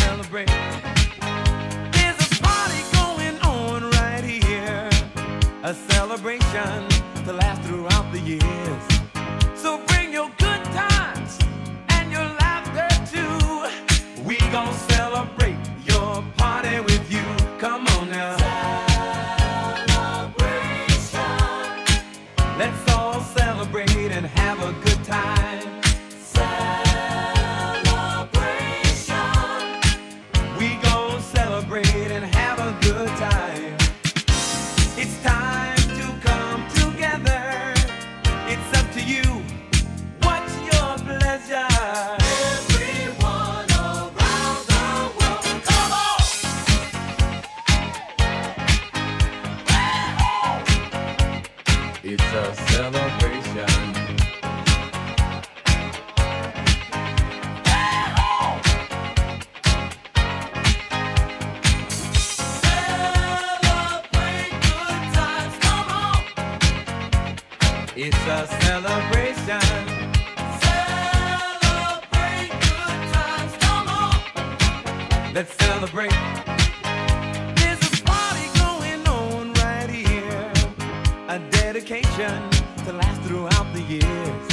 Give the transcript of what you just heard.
celebrate. There's a party going on right here, a celebration to last throughout the years. So bring your good times and your laughter too. We celebrate your party with you. Come on now. Let's all celebrate and have a good It's a celebration. It's a celebration. Celebrate good times, come on! Let's celebrate. Dedication to last throughout the years.